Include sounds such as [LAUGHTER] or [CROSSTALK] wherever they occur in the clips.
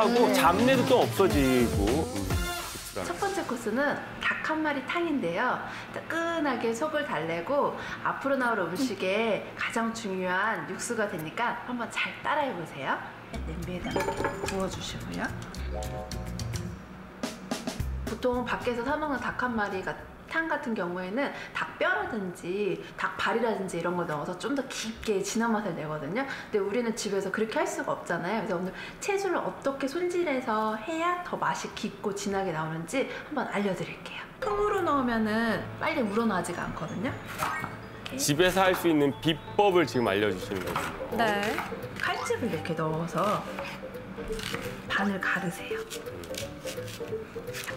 하고 잡내도 또 없어지고. 음, 첫 번째 코스는 닭 한 마리 탕인데요. 뜨끈하게 속을 달래고 앞으로 나올 음식에 가장 중요한 육수가 되니까 한번 잘 따라해 보세요. 냄비에다 부어주시고요. 보통 밖에서 사 먹는 닭 한 마리가 탕 같은 경우에는 닭뼈라든지 닭발이라든지 이런 걸 넣어서 좀 더 깊게 진한 맛을 내거든요. 근데 우리는 집에서 그렇게 할 수가 없잖아요. 그래서 오늘 채소를 어떻게 손질해서 해야 더 맛이 깊고 진하게 나오는지 한번 알려드릴게요. 통으로 넣으면은 빨리 우러나지가 않거든요. 집에서 할 수 있는 비법을 지금 알려주시는 거죠. 네. 칼집을 이렇게 넣어서 반을 가르세요.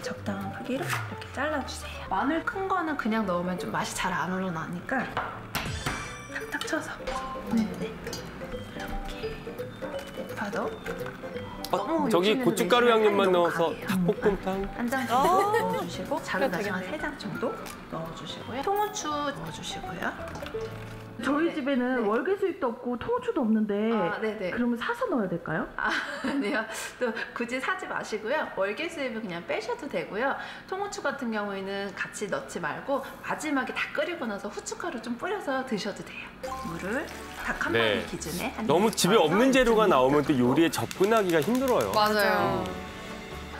적당한 크기로 이렇게 잘라주세요. 마늘 큰 거는 그냥 넣으면 좀 맛이 잘안 우러나니까 탁탁 쳐서 네 네 이렇게 봐도 어, 저기 고춧가루 왜 양념만 넣어서. 닭볶음탕. 한 장 정도 넣어주시고 작은 다시 한세 장 정도 넣어주시고요. 통후추 넣어주시고요. 저희 집에는 네. 월계 수잎도 없고 통후추도 없는데 아, 네네. 그러면 사서 넣어야 될까요? 아, 아니요. 또 굳이 사지 마시고요. 월계 수잎은 그냥 빼셔도 되고요. 통후추 같은 경우에는 같이 넣지 말고 마지막에 다 끓이고 나서 후춧가루 좀 뿌려서 드셔도 돼요. 물을 닭한 네. 마리 기준에 한 너무 집에 없는 재료가 좀 나오면 또 요리에 접근하기가 힘들어요. 맞아요.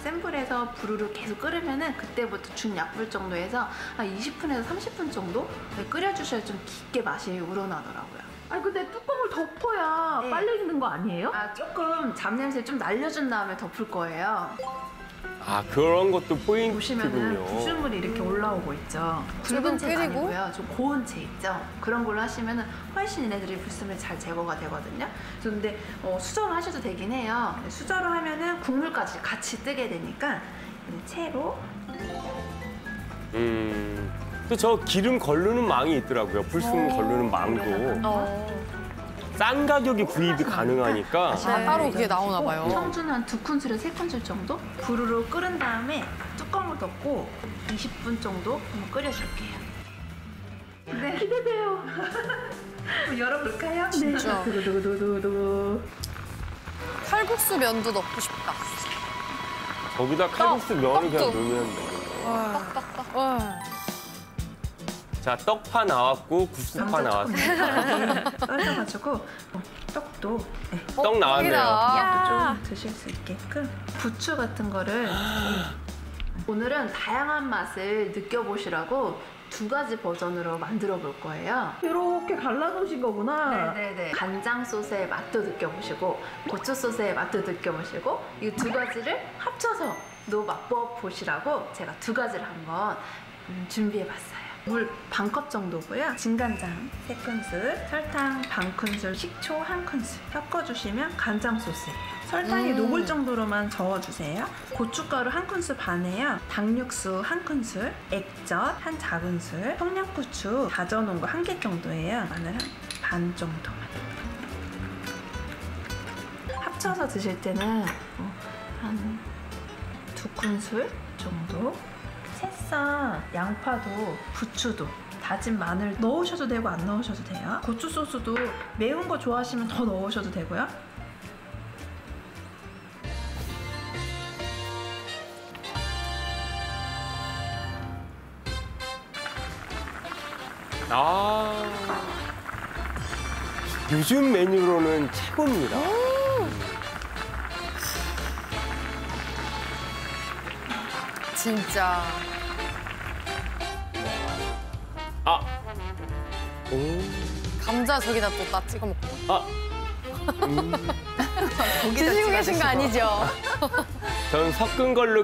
센 불에서 부르르 계속 끓으면은 그때부터 중약불 정도에서 한 20분에서 30분 정도 네, 끓여주셔야 좀 깊게 맛이 우러나더라고요. 아니 근데 뚜껑을 덮어야 네. 빨리 익는 거 아니에요? 아 조금 잡냄새 좀 날려준 다음에 덮을 거예요. 아 그런 것도 보시면은 포인트군요. 부순물이 이렇게 올라오고 있죠. 붉은 채가 끓이고? 아니고요. 좀 고운 채 있죠. 그런 걸로 하시면은 훨씬 얘네들이 불순물이 잘 제거가 되거든요. 근데 어, 수저로 하셔도 되긴 해요. 수저로 하면은 국물까지 같이 뜨게 되니까 이 채로 음. 또 저 기름 걸르는 망이 있더라고요. 불순 걸르는 망도. 어. 싼 가격에 구입이 가능하니까. 아, 따로 그게 나오나 봐요. 청주는 한 두 큰술에 세 큰술 정도 부르르 끓은 다음에 뚜껑을 덮고 20분 정도 한번 끓여줄게요. 네. 기대돼요. [LAUGHS] 열어볼까요? 진짜. 두구두구두구두구. 칼국수 면도 넣고 싶다. 거기다 칼국수 면을 그냥. 넣으면 돼요. 와. 자 떡파 나왔고 국수파 나왔어요. 썰어가지고 어, 떡도 네, 떡 나왔네요. 떡이다. 좀 드실 수 있게끔 부추 같은 거를 오늘은 다양한 맛을 느껴보시라고 두 가지 버전으로 만들어 볼 거예요. 이렇게 갈라놓으신 거구나. 네네네. 간장 소스의 맛도 느껴보시고 고추 소스의 맛도 느껴보시고 이 두 가지를 합쳐서 도 맛보 보시라고 제가 두 가지를 한번 음, 준비해 봤어요. 물 반 컵 정도고요. 진간장 세 큰술, 설탕 반 큰술, 식초 한 큰술 섞어주시면 간장 소스예요. 설탕이 음. 녹을 정도로만 저어주세요. 고춧가루 한 큰술 반에요. 닭육수 한 큰술, 액젓 한 작은술, 청양고추 다져놓은 거한개 정도예요. 마늘 한 반 정도만. 합쳐서 드실 때는 어, 한두 큰술 정도. 새싹, 양파도, 부추도, 다진 마늘 넣으셔도 되고 안 넣으셔도 돼요. 고추 소스도 매운 거 좋아하시면 더 넣으셔도 되고요. 아 요즘 메뉴로는 최고입니다. 진짜. 아 오. 감자 저기다 또딱 찍어 먹고. 아 음. [LAUGHS] 드시고 계신 거 아니죠? 저는 섞은 걸로